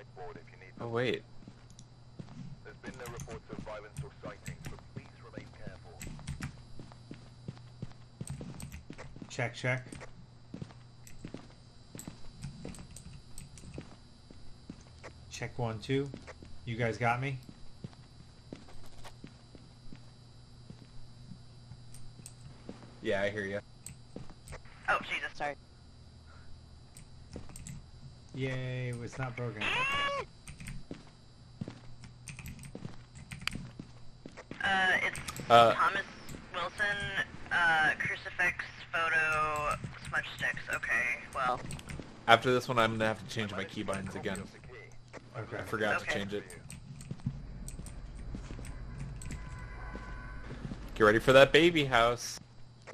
whiteboard if you need Oh wait. There's been no reports of violence or sightings, but please remain careful. Check, check. Check one, two. You guys got me? Yeah, I hear you. Oh, Jesus, sorry. Yay, it's not broken. Uh, it's Uh, Thomas Wilson, uh, crucifix, photo, smudge sticks. Okay, well, After this one, I'm gonna have to change my keybinds again. Of the key. Okay. I forgot to change it. Get ready for that baby house.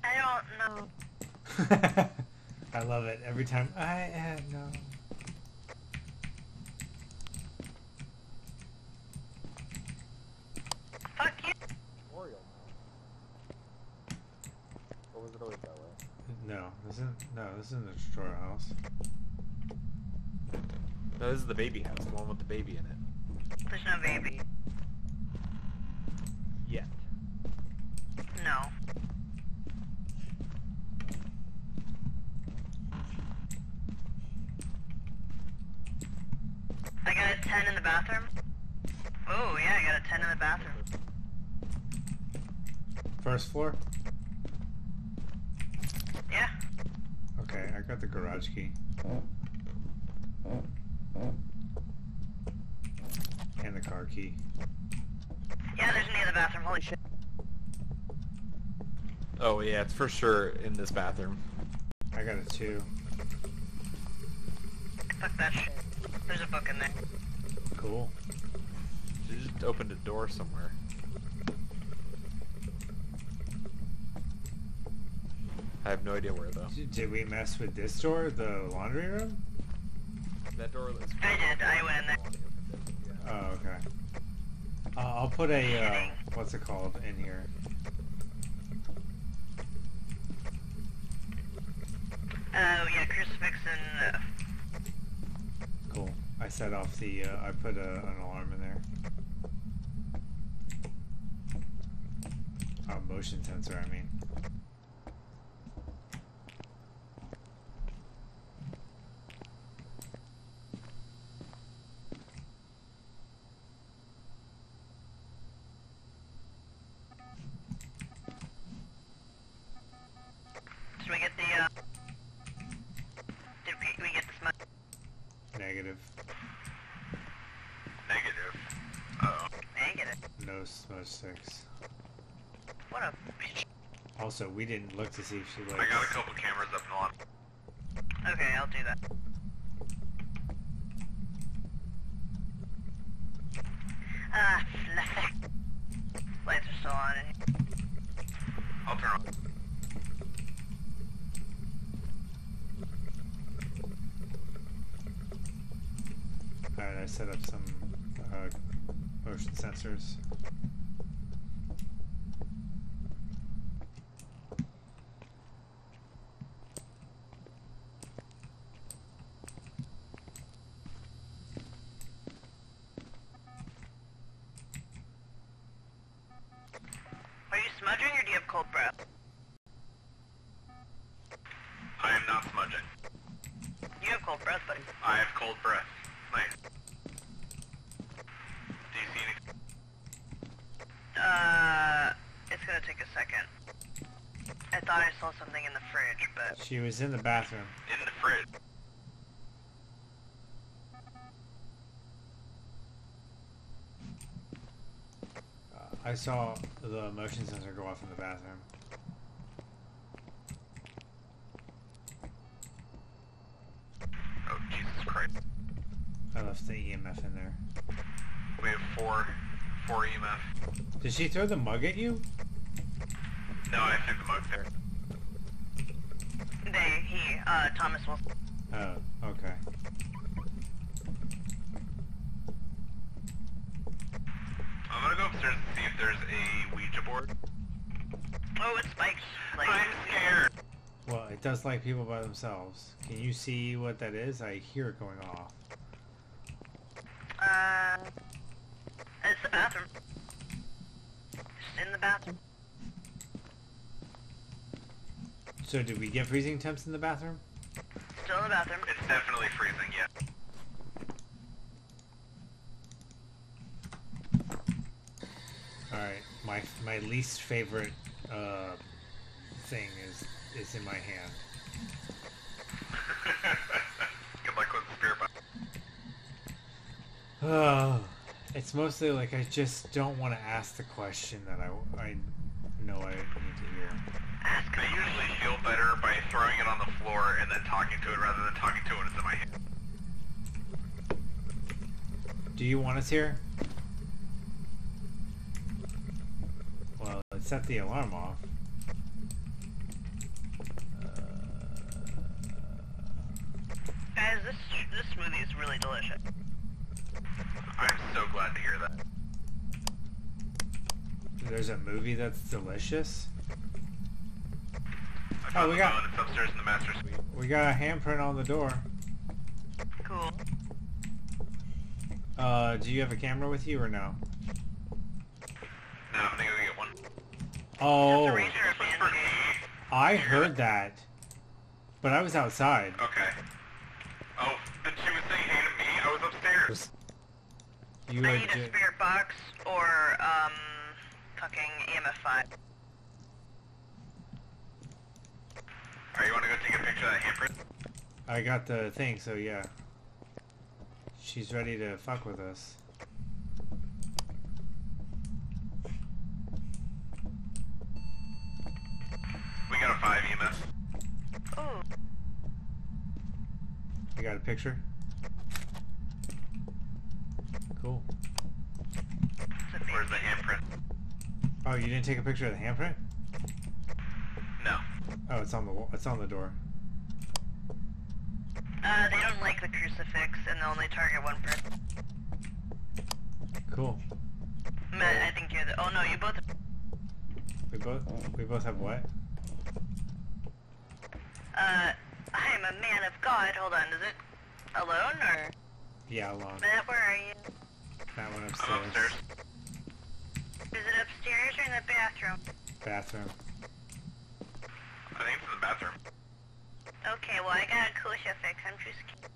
I don't know. I love it. Every time I uh, no. Fuck you. Oriole. Or was it always that way? No, this isn't no, this isn't the tutorial house. No, this is the baby house, the one with the baby in it. There's no baby. Yet. No. I got a 10 in the bathroom. Oh, yeah, I got a 10 in the bathroom. First floor? Yeah. Okay, I got the garage key. And the car key. Yeah, there's me in the bathroom. Holy shit. Oh yeah, it's for sure in this bathroom. I got a two. Fuck that shit. There's a book in there. Cool. She just opened a door somewhere. I have no idea where though. Did we mess with this door, the laundry room? That door is. I did. I went in there. Oh, okay. Uh, I'll put a, uh, what's it called, in here. Oh, yeah, crucifix and... Uh, Cool. I set off the, uh, I put a, an alarm in there. Oh, motion sensor, I mean. did we get the, uh... Did we, we get the smudge? Negative. Negative. Uh-oh. Negative. No smudge sticks. What a bitch. Also, we didn't look to see if she was. I got a couple cameras up and on. Okay, I'll do that. Ah, fluffy. Lights are still on in. I'll turn on. Alright, I set up some, uh, motion sensors. Are you smudging or do you have cold breath? I am not smudging. You have cold breath, buddy. I have cold breath. Nice. Do you see any? Uh, it's gonna take a second. I thought I saw something in the fridge, but She was in the bathroom. In the fridge. Uh, I saw the motion sensor go off in the bathroom. Oh, Jesus Christ. I left the EMF in there. We have four, four EMF. Did she throw the mug at you? No, I threw the mug there. they, he, uh, Thomas Wilson. Oh, okay. I'm gonna go upstairs and see if there's a Ouija board. Oh, it spikes. Like, I'm scared. Well, it does like people by themselves. Can you see what that is? I hear it going off. Uh, it's the bathroom. Just in the bathroom. So did we get freezing temps in the bathroom? Still in the bathroom. It's definitely freezing, yeah. Alright, my my least favorite uh, thing is is in my hand. Good luck with the spirit box. Oh, it's mostly like I just don't want to ask the question that I, I know I need to hear. I usually feel better by throwing it on the floor and then talking to it rather than talking to it when it's in my hand. Do you want us here? Well, it set the alarm off. Uh, Guys, this this smoothie is really delicious. I'm so glad to hear that. There's a movie that's delicious. I Oh, we got- It's upstairs in the master suite. We got a handprint on the door. Cool. Uh, do you have a camera with you or no? No, I'm gonna go get one. Oh, Just a razor This one's for me. I heard that, but I was outside. Okay. Oh, but she was saying hey to me. I was upstairs. You I need a ju- spirit box or um, fucking EMF five. Alright, you wanna go take a picture of that handprint? I got the thing, so yeah. She's ready to fuck with us. We got a 5 EMF. Ooh. You got a picture? Cool. Where's the handprint? Oh, you didn't take a picture of the handprint? No. Oh, it's on the wall. It's on the door. Uh, they don't like the crucifix, and they only target one person. Cool. Matt, I think you're the. Oh no, you both. We both we both have what? Uh, I am a man of God. Hold on, is it alone or Yeah, alone. Matt? Where are you? That one I'm upstairs. Upstairs. Is it upstairs or in the bathroom? Bathroom. I think it's in the bathroom. Okay, well I got a crucifix. I'm just kidding.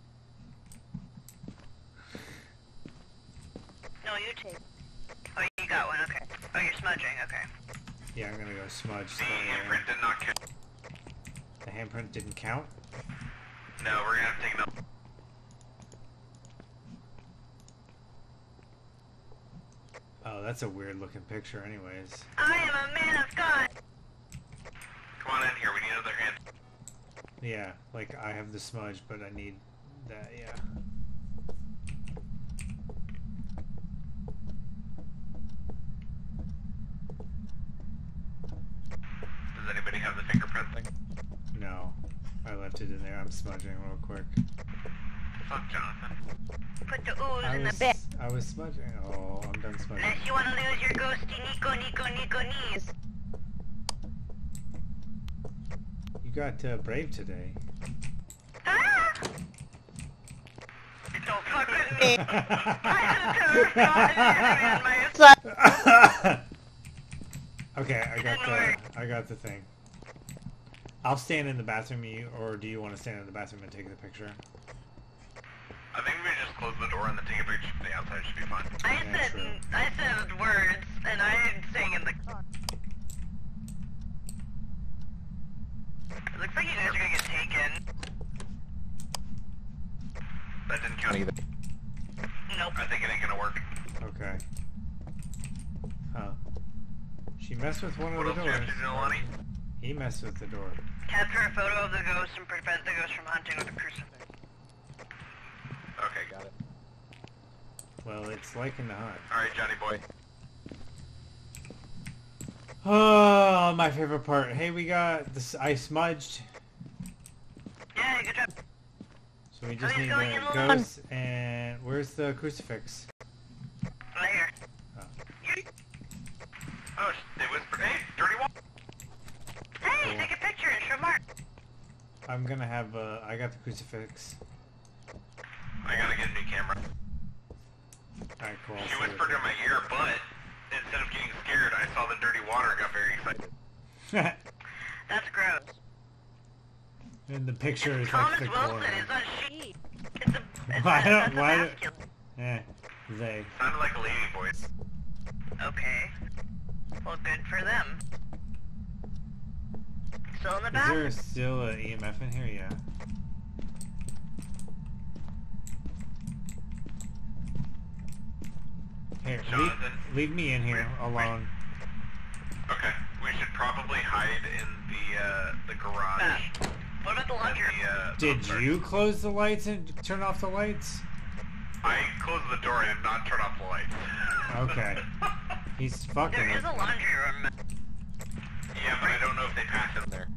No, you take. Oh, you got one. Okay. Oh, you're smudging. Okay. Yeah, I'm gonna go smudge. The The, handprint did not count. the handprint didn't count. No, we're gonna have to take another. Oh, that's a weird looking picture, anyways. I am a man of God. Come on in here, we need another hand. Yeah, like I have the smudge, but I need that. Yeah. Does anybody have the fingerprint thing? No, I left it in there. I'm smudging real quick. Fuck Jonathan. Put the ooze I in the was bed. I was smudging. Oh, I'm done smudging. Unless you want to lose your ghosty Nico Nico Nico knees. You got uh, brave today. Ah! Don't fuck with me. I just have God in my okay, I got the. I got the thing. I'll stand in the bathroom, you, or do you want to stand in the bathroom and take the picture? I think we just close the door and then take a picture from the outside should be fine. I Yeah, said true. I said words, and I didn't sing in the. It looks like you guys are gonna get taken. That didn't count either. Nope. I think it ain't gonna work. Okay. Huh. She messed with one What of else the do you have doors. to do, Lonnie? He messed with the door. Capture a photo of the ghost and prevent the ghost from hunting with a crucifix. Okay, got it. Well, it's liking the hunt. Alright, Johnny boy. Oh, my favorite part. Hey, we got this. I smudged, Yeah, good job. so we just he's need the ghost. And where's the crucifix? Right here. Oh. Oh, they whispered, hey, dirty wall. Hey, Cool. take a picture and show Mark. I'm gonna have. Uh, I got the crucifix. I gotta get a new camera. Right, cool. She whispered in my ear, but instead of getting scared, I saw the dirty water and got very excited. That's gross. And the picture it's is Thomas like Wilson is on she. It's a, it's why a, don't, why do, yeah, they. Sounded like a lady voice. Okay. Well, good for them. Still in the back? Is there still an EMF in here? Yeah. Here, leave, leave, me in here we, alone. We, okay, we should probably hide in the uh, the garage. Uh, what about the laundry? The, uh, Did oh, you close the lights and turn off the lights? I closed the door and not turn off the lights. Okay. He's fucking. There is a laundry room. Yeah, but I don't know if they passed in there.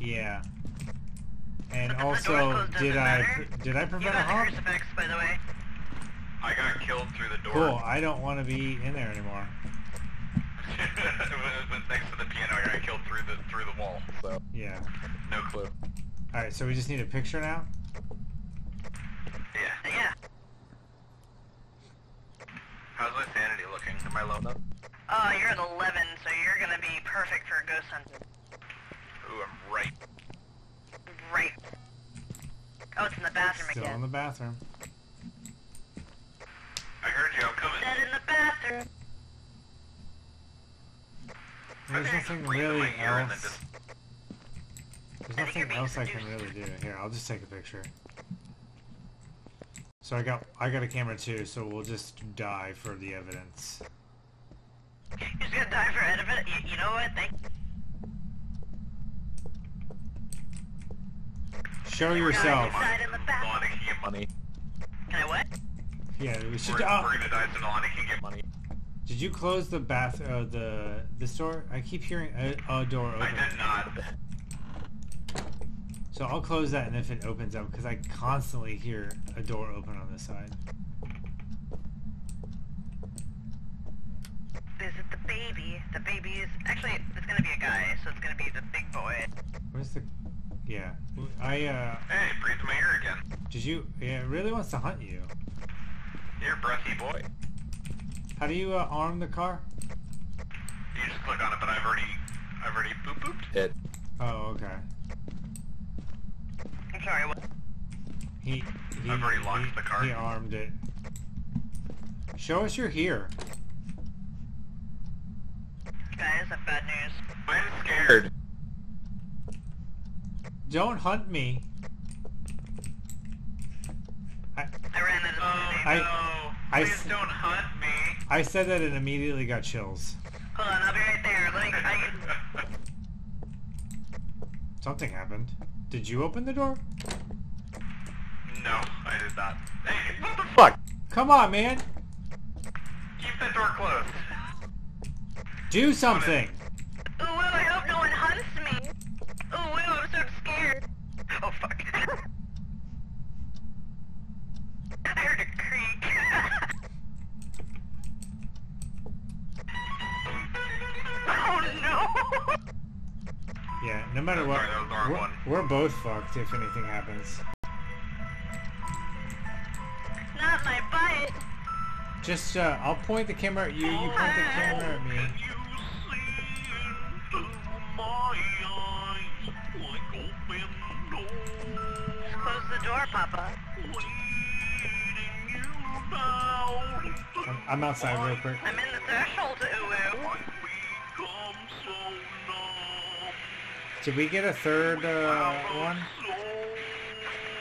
Yeah. And also, did I did I prevent a harm? Crucifix, by the way. I got killed through the door. Cool. I don't want to be in there anymore. next to the piano. I got killed through the through the wall. So yeah. No clue. All right. So we just need a picture now. Yeah. Yeah. How's my sanity looking? Am I low enough? Oh, you're at 11, so you're gonna be perfect for a ghost hunting. Ooh, I'm right. Right. Oh, it's in the bathroom Still again. Still in the bathroom. I heard you. I'm coming. Dead in the bathroom. There's nothing really else. There's nothing else I can really do. Here, I'll just take a picture. So I got I got a camera too, so we'll just die for the evidence. He's gonna die for evidence? You, you know what? Thank Show yourself. Money. Can I what? Yeah, we should. We're, oh. we're gonna can get money. Did you close the bath, uh, the this door? I keep hearing a, a door open. I did not. So I'll close that, and if it opens up, because I constantly hear a door open on this side. Is it the baby? The baby is actually it's gonna be a guy, so it's gonna be the big boy. Where's the? Yeah, I uh. Hey, breathe my ear again. Did you? Yeah, it really wants to hunt you. You're Brucky boy. How do you uh, arm the car? You just click on it, but I've already, I've already boop booped it. Oh, okay. I'm sorry. What? He, he. I've already locked he, the car. He armed it. Show us you're here. That is bad news. I'm scared. Don't hunt me. I. I, Please I, don't hunt me. I said that and immediately got chills. Hold on, I'll be right there. Like, I... Something happened. Did you open the door? No, I did not. Hey, what the fuck? Come on, man. Keep the door closed. Do something. Ooh, I hope no one hunts me. Ooh, I'm so scared. Oh, fuck. matter what, Sorry, we're, we're, both fucked if anything happens. Not my butt. Just, uh, I'll point the camera at you, you point the camera at me. Close the door, Papa. I'm, I'm outside real quick. I'm in the threshold Did we get a third uh, one?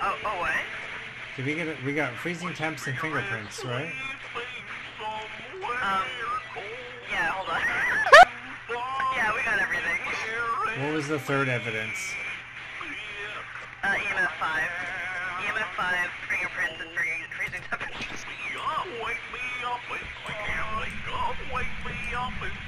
Oh, oh, what? Did we get a, we got freezing temps and fingerprints, right? Um, yeah, hold on. yeah, we got everything. What was the third evidence? Uh, EMF 5. EMF 5, fingerprints, and freezing temperatures. Wake me up and wake me up and wake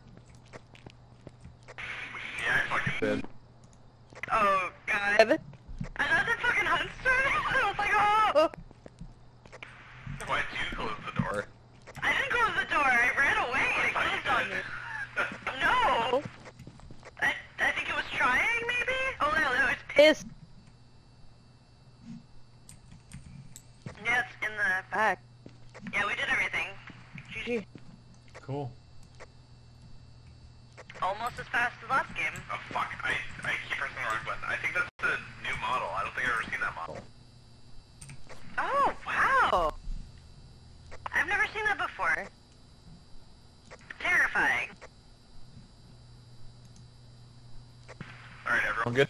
Kevin Whoa! I've never seen that before. Terrifying. Alright, everyone good?